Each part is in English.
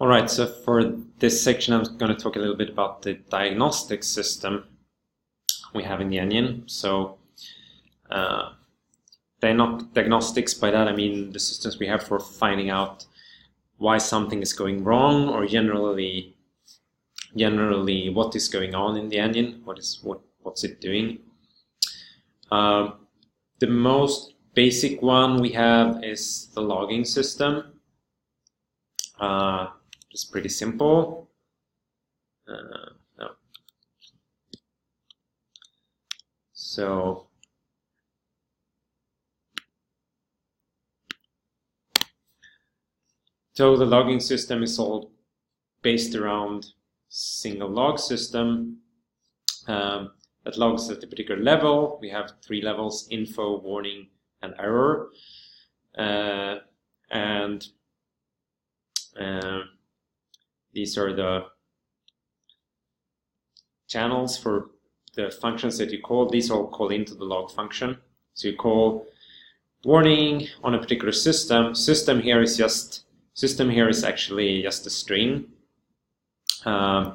Alright, so for this section I'm going to talk a little bit about the diagnostic system we have in the engine. So uh, diagnostics, by that I mean the systems we have for finding out why something is going wrong or generally generally what is going on in the engine, what is what what's it doing. Uh, the most basic one we have is the logging system. Uh, it's pretty simple. Uh, no. So so the logging system is all based around single log system um, that logs at a particular level. We have three levels, info, warning, and error. Uh, and uh, these are the channels for the functions that you call. These all call into the log function. So you call warning on a particular system. System here is just system here is actually just a string, um,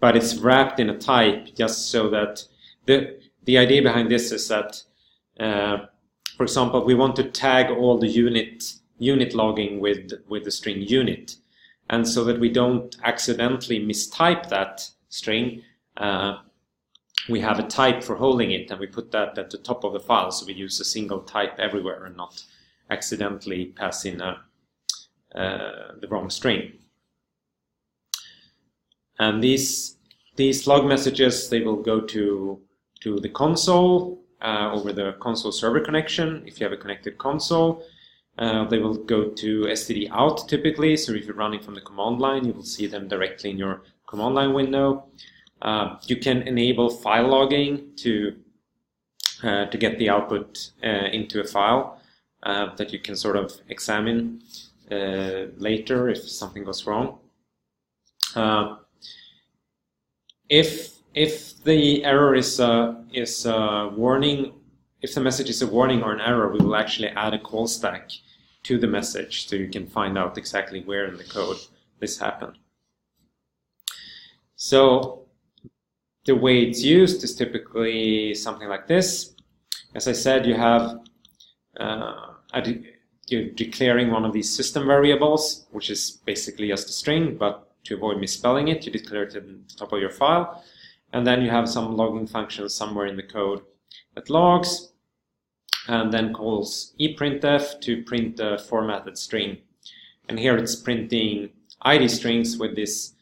but it's wrapped in a type just so that the the idea behind this is that, uh, for example, we want to tag all the unit unit logging with with the string unit. And so that we don't accidentally mistype that string, uh, we have a type for holding it and we put that at the top of the file. So we use a single type everywhere and not accidentally pass in a, uh, the wrong string. And these, these log messages, they will go to, to the console uh, over the console server connection if you have a connected console. Uh, they will go to std out typically. So if you're running from the command line, you will see them directly in your command line window. Uh, you can enable file logging to uh, to get the output uh, into a file uh, that you can sort of examine uh, later if something goes wrong. if if the error is is a warning, if the message is a warning or an error, we will actually add a call stack to the message so you can find out exactly where in the code this happened. So the way it's used is typically something like this. As I said, you have uh, you're declaring one of these system variables, which is basically just a string, but to avoid misspelling it, you declare it at the top of your file. And then you have some logging function somewhere in the code that logs and then calls eprintf to print the formatted string. And here it's printing ID strings with this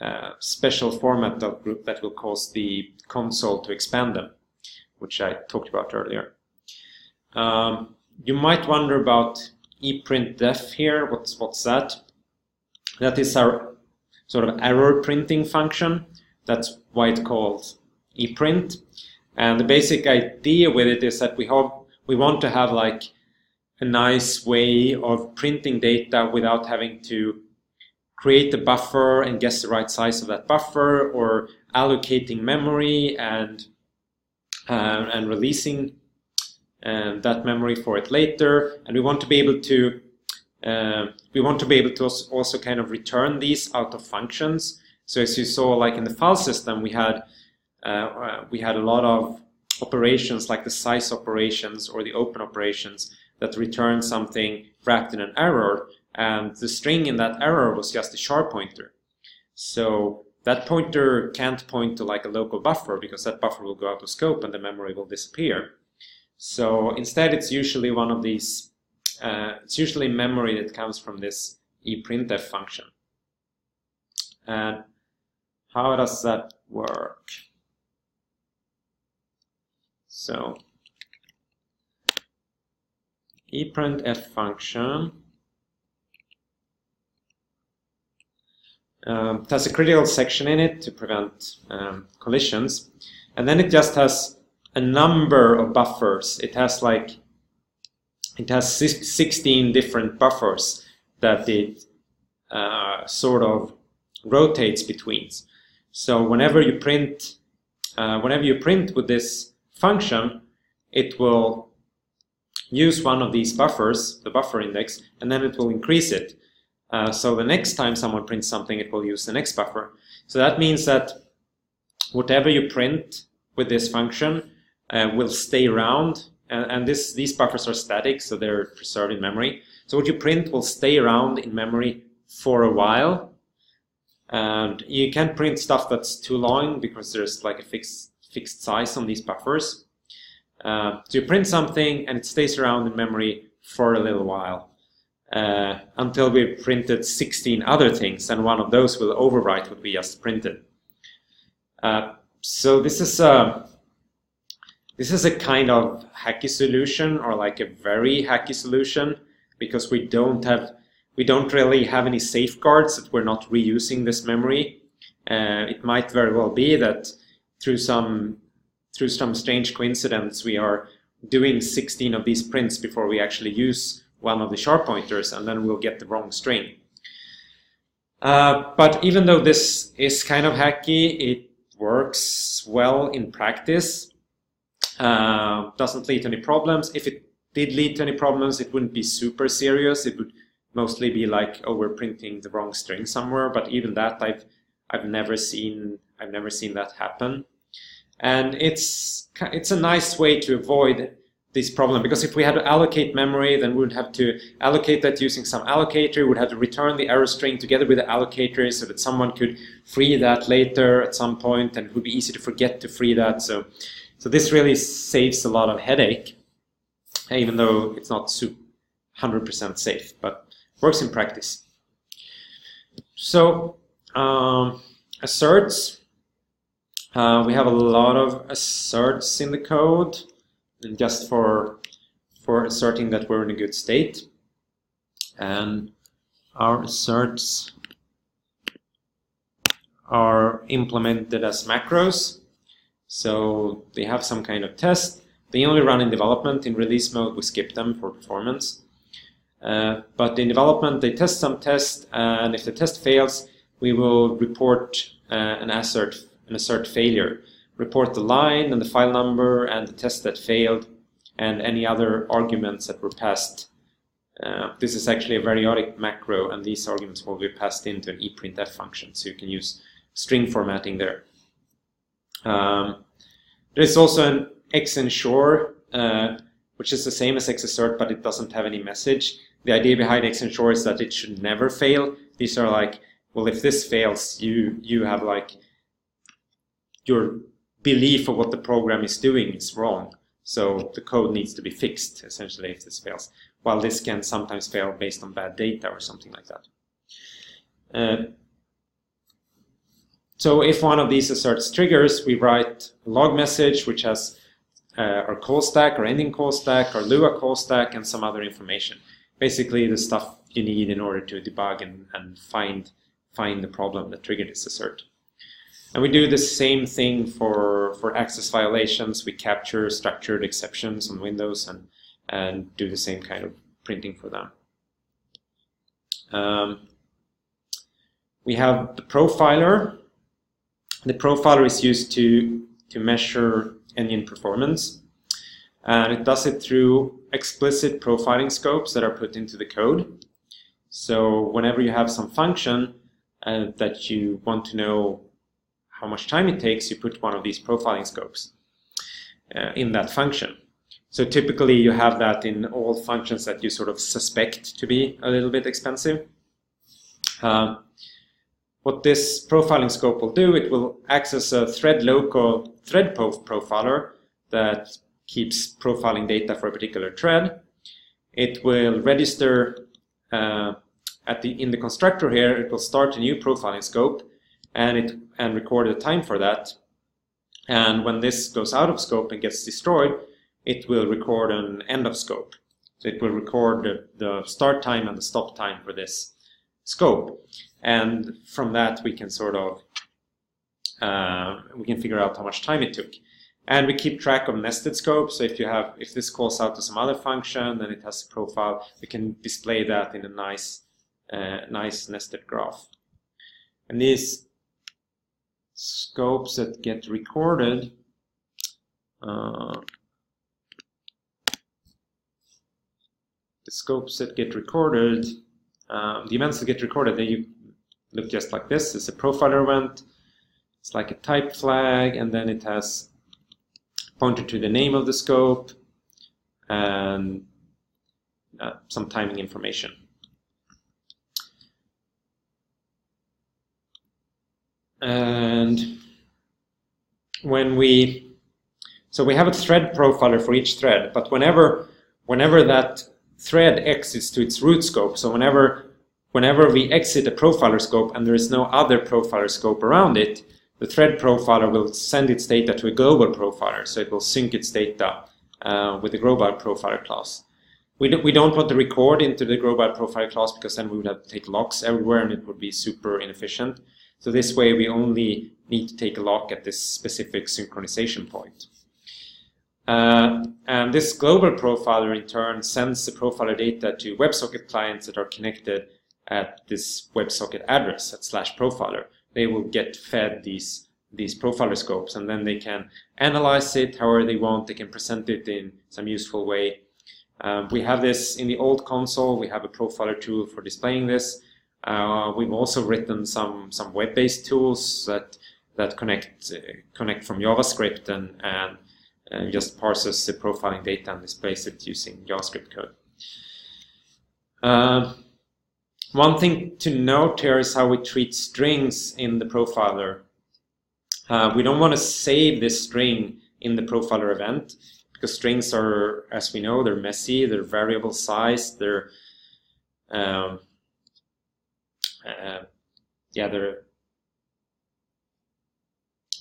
uh, special format dot group that will cause the console to expand them, which I talked about earlier. Um, you might wonder about eprintf here. What's what's that? That is our sort of error printing function. That's why it's called eprint. And the basic idea with it is that we have we want to have like a nice way of printing data without having to create the buffer and guess the right size of that buffer or allocating memory and uh, and releasing uh, that memory for it later. And we want to be able to uh, we want to be able to also kind of return these out of functions. So as you saw like in the file system we had uh, uh, we had a lot of operations like the size operations or the open operations that return something wrapped in an error and the string in that error was just a char pointer. So that pointer can't point to like a local buffer because that buffer will go out of scope and the memory will disappear. So instead it's usually one of these, uh, it's usually memory that comes from this eprintf function. And how does that work? So eprintf function um, has a critical section in it to prevent um, collisions. And then it just has a number of buffers. It has like, it has 16 different buffers that it uh, sort of rotates between. So whenever you print, uh, whenever you print with this function, it will use one of these buffers, the buffer index, and then it will increase it. Uh, so the next time someone prints something, it will use the next buffer. So that means that whatever you print with this function uh, will stay around. And, and this, these buffers are static, so they're preserved in memory. So what you print will stay around in memory for a while. And you can't print stuff that's too long because there's like a fixed fixed size on these buffers. Uh, so you print something and it stays around in memory for a little while uh, until we've printed 16 other things and one of those will overwrite what we just printed. Uh, so this is a this is a kind of hacky solution or like a very hacky solution because we don't have we don't really have any safeguards that we're not reusing this memory. Uh, it might very well be that through some through some strange coincidence we are doing 16 of these prints before we actually use one of the char pointers and then we'll get the wrong string. Uh, but even though this is kind of hacky, it works well in practice. Uh, doesn't lead to any problems. If it did lead to any problems, it wouldn't be super serious. It would mostly be like, we're printing the wrong string somewhere. But even that, I've I've never seen I've never seen that happen. And it's it's a nice way to avoid this problem because if we had to allocate memory, then we would have to allocate that using some allocator. We would have to return the error string together with the allocator so that someone could free that later at some point, and it would be easy to forget to free that. So, so this really saves a lot of headache, even though it's not 100% safe, but works in practice. So, um, asserts. Uh, we have a lot of asserts in the code just for for asserting that we're in a good state. And our asserts are implemented as macros. So they have some kind of test. They only run in development. In release mode, we skip them for performance. Uh, but in development, they test some test, and if the test fails, we will report uh, an assert an assert failure report the line and the file number and the test that failed and any other arguments that were passed. Uh, this is actually a variadic macro and these arguments will be passed into an eprintf function so you can use string formatting there. Um, there's also an xensure uh, which is the same as xassert but it doesn't have any message. The idea behind xensure is that it should never fail. These are like, well, if this fails, you you have like your belief of what the program is doing is wrong. So the code needs to be fixed, essentially, if this fails. While this can sometimes fail based on bad data or something like that. Uh, so if one of these asserts triggers, we write a log message which has uh, our call stack, our ending call stack, our Lua call stack, and some other information. Basically, the stuff you need in order to debug and, and find find the problem that triggered this assert. And we do the same thing for, for access violations. We capture structured exceptions on Windows and, and do the same kind of printing for them. Um, we have the profiler. The profiler is used to, to measure engine performance. And it does it through explicit profiling scopes that are put into the code. So whenever you have some function uh, that you want to know how much time it takes, you put one of these profiling scopes uh, in that function. So typically you have that in all functions that you sort of suspect to be a little bit expensive. Uh, what this profiling scope will do, it will access a thread local thread profiler that keeps profiling data for a particular thread. It will register uh, at the in the constructor here, it will start a new profiling scope and it and record the time for that. And when this goes out of scope and gets destroyed, it will record an end of scope. So it will record the, the start time and the stop time for this scope. And from that, we can sort of uh, we can figure out how much time it took. And we keep track of nested scopes. So if you have, if this calls out to some other function, then it has a profile. We can display that in a nice, uh, nice nested graph. And these scopes that get recorded uh, the scopes that get recorded um, the events that get recorded, they look just like this. It's a profiler event. It's like a type flag, and then it has pointed to the name of the scope and uh, some timing information. And when we, so we have a thread profiler for each thread, but whenever, whenever that thread exits to its root scope, so whenever, whenever we exit a profiler scope and there is no other profiler scope around it, the thread profiler will send its data to a global profiler, so it will sync its data uh, with the global profiler class. We, do, we don't want to record into the global profiler class because then we would have to take locks everywhere and it would be super inefficient. So this way we only need to take a lock at this specific synchronization point. Uh, and this global profiler in turn sends the profiler data to WebSocket clients that are connected at this WebSocket address at slash profiler. They will get fed these these profiler scopes and then they can analyze it however they want. They can present it in some useful way. Um, we have this in the old console. We have a profiler tool for displaying this. Uh, we've also written some some web-based tools that that connect uh, connect from JavaScript and and uh, just parses the profiling data and displays it using JavaScript code. Uh, one thing to note here is how we treat strings in the profiler. Uh, we don't want to save this string in the profiler event because strings are, as we know, they're messy, they're variable size, they're um, uh, yeah, they're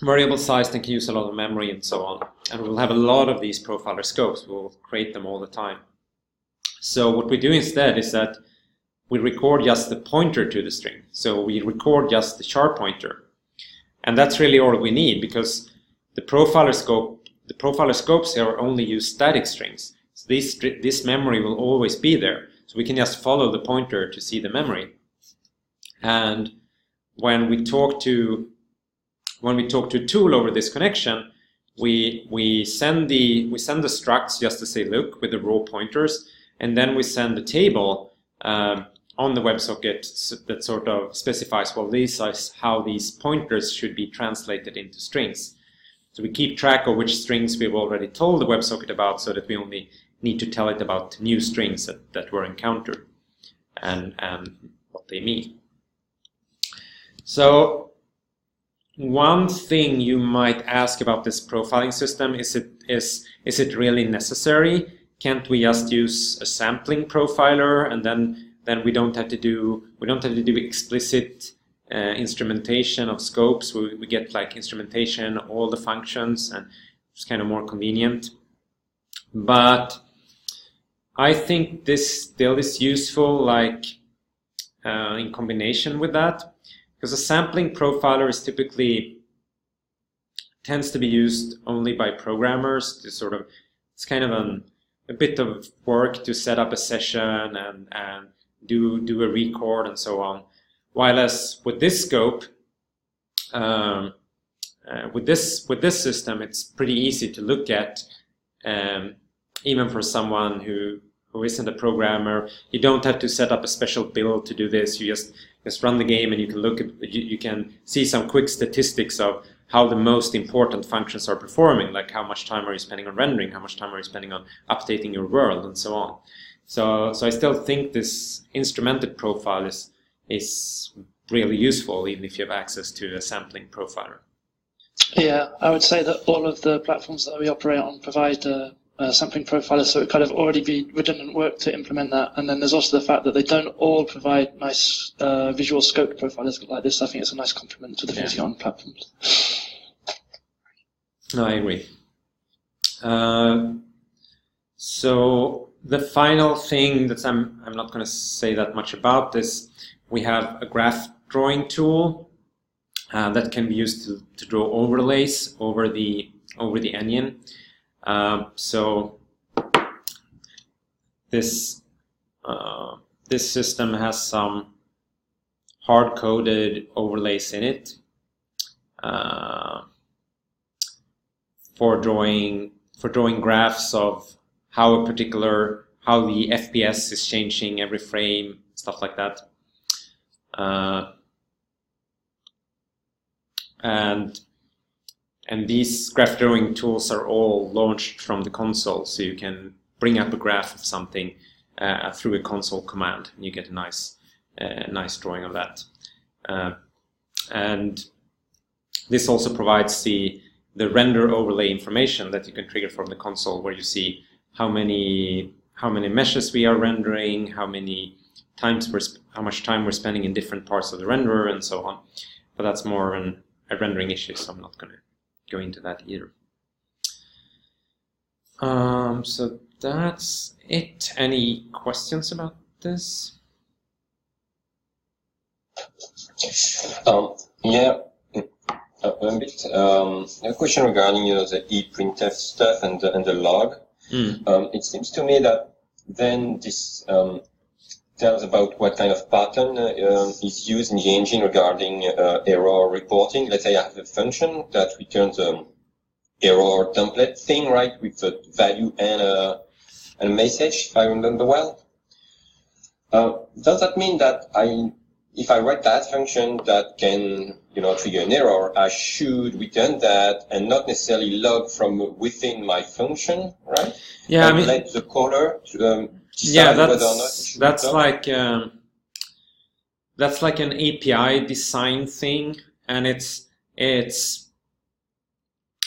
variable sized and can use a lot of memory and so on. And we'll have a lot of these profiler scopes. We'll create them all the time. So what we do instead is that we record just the pointer to the string. So we record just the char pointer. And that's really all we need because the profiler scope, the profiler scopes here only use static strings. So this, this memory will always be there. So we can just follow the pointer to see the memory. And when we talk to when we talk to a tool over this connection, we we send the we send the structs just to say look with the raw pointers, and then we send the table um, on the WebSocket that sort of specifies well this is how these pointers should be translated into strings. So we keep track of which strings we've already told the WebSocket about, so that we only need to tell it about new strings that, that were encountered and and what they mean. So one thing you might ask about this profiling system is it is is it really necessary? Can't we just use a sampling profiler and then then we don't have to do we don't have to do explicit uh, instrumentation of scopes. We, we get like instrumentation all the functions and it's kind of more convenient. But I think this still is useful like uh, in combination with that because a sampling profiler is typically tends to be used only by programmers to sort of it's kind of an, a bit of work to set up a session and, and do do a record and so on. While as with this scope, um, uh, with this with this system, it's pretty easy to look at, um, even for someone who who isn't a programmer. You don't have to set up a special build to do this. You just just run the game and you can look at you, you can see some quick statistics of how the most important functions are performing, like how much time are you spending on rendering, how much time are you spending on updating your world, and so on. So, so I still think this instrumented profile is is really useful, even if you have access to a sampling profiler. Yeah, I would say that all of the platforms that we operate on provide uh, sampling profiler, so it kind of already be redundant work to implement that. And then there's also the fact that they don't all provide nice uh, visual scope profilers like this. I think it's a nice complement to the yeah. on platforms. No, I agree. Uh, so the final thing that I'm I'm not going to say that much about this. We have a graph drawing tool uh, that can be used to, to draw overlays over the over the onion. Um, so this uh, this system has some hard-coded overlays in it uh, for drawing for drawing graphs of how a particular how the FPS is changing every frame, stuff like that. Uh, and and these graph drawing tools are all launched from the console, so you can bring up a graph of something uh, through a console command, and you get a nice, uh, nice drawing of that. Uh, and this also provides the the render overlay information that you can trigger from the console, where you see how many how many meshes we are rendering, how many times we're how much time we're spending in different parts of the renderer, and so on. But that's more an, a rendering issue, so I'm not going to go into that either. Um, so that's it. Any questions about this? Um, yeah, a, bit. Um, a question regarding you know the eprintf stuff and the, and the log. Mm. Um, it seems to me that then this um, tells about what kind of pattern uh, is used in the engine regarding uh, error reporting. Let's say I have a function that returns an error template thing, right, with a value and a, and a message, if I remember well. Uh, does that mean that I, if I write that function that can, you know, trigger an error, I should return that and not necessarily log from within my function, right? Yeah, I mean, let the caller to, um, yeah, whether or not it that's that's return. like um, that's like an API design thing, and it's it's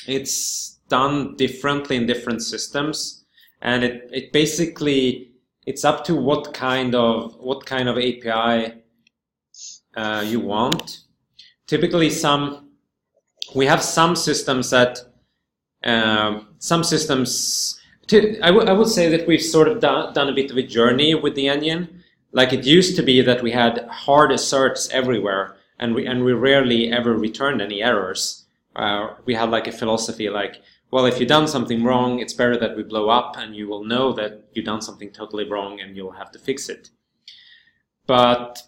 it's done differently in different systems, and it it basically it's up to what kind of what kind of API uh, you want. Typically, some we have some systems that um, some systems. To, I, w- I would say that we've sort of done, done a bit of a journey with the onion. Like it used to be that we had hard asserts everywhere, and we and we rarely ever returned any errors. Uh, we had like a philosophy like, well, if you've done something wrong, it's better that we blow up, and you will know that you've done something totally wrong, and you'll have to fix it. But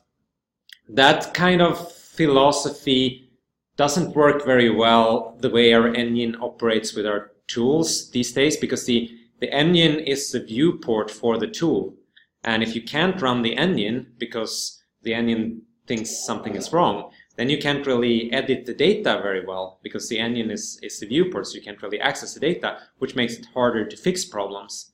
that kind of philosophy doesn't work very well the way our engine operates with our tools these days because the, the engine is the viewport for the tool. And if you can't run the engine because the engine thinks something is wrong, then you can't really edit the data very well because the engine is, is the viewport, so you can't really access the data, which makes it harder to fix problems.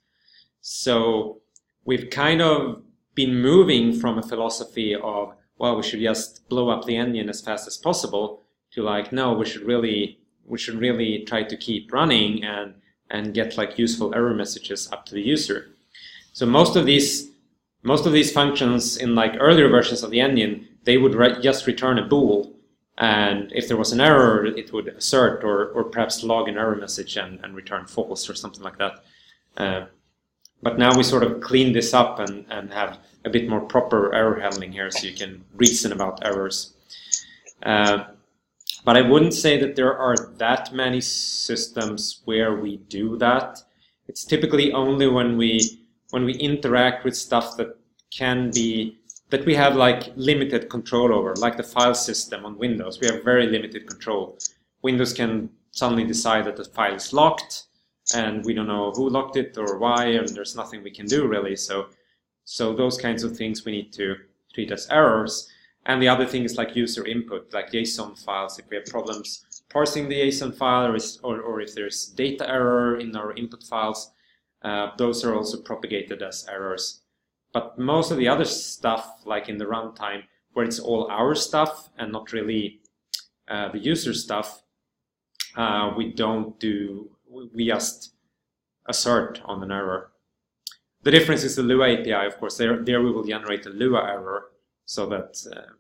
So we've kind of been moving from a philosophy of, well, we should just blow up the engine as fast as possible to like, no, we should really, we should really try to keep running and, and get like useful error messages up to the user. So most of these, most of these functions in like earlier versions of the engine, they would re- just return a bool. And if there was an error, it would assert or, or perhaps log an error message and, and return false or something like that. Uh, but now we sort of clean this up and, and have a bit more proper error handling here so you can reason about errors. Uh, but I wouldn't say that there are that many systems where we do that. It's typically only when we when we interact with stuff that can be that we have like limited control over, like the file system on Windows. We have very limited control. Windows can suddenly decide that the file is locked and we don't know who locked it or why, and there's nothing we can do really. So, so those kinds of things we need to treat as errors. And the other thing is like user input, like JSON files. If we have problems parsing the JSON file, or, is, or, or if there's data error in our input files, uh, those are also propagated as errors. But most of the other stuff, like in the runtime, where it's all our stuff and not really uh, the user stuff, uh, we don't do we just assert on an error. The difference is the Lua API, of course. There, there we will generate a Lua error, so that uh,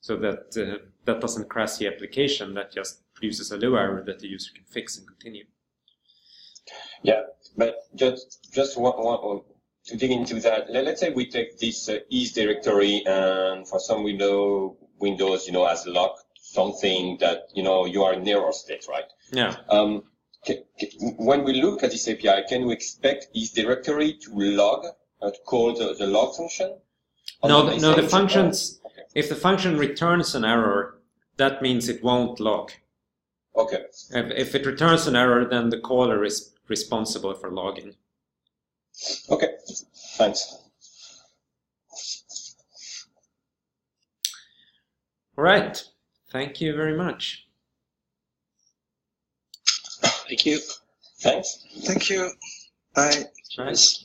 so that uh, that doesn't crash the application. That just produces a Lua error that the user can fix and continue. Yeah, but just just one, one, to dig into that. Let, us say we take this uh, is directory, and for some window Windows, you know, has locked something that you know you are in error state, right? Yeah. Um, when we look at this API, can we expect this directory to log, uh, to call the, the log function? No, the, no, the functions, okay. if the function returns an error, that means it won't log. Okay. If, if it returns an error, then the caller is responsible for logging. Okay, thanks. All right. Thank you very much. Thank you. Thanks. Thank you. Bye. Nice.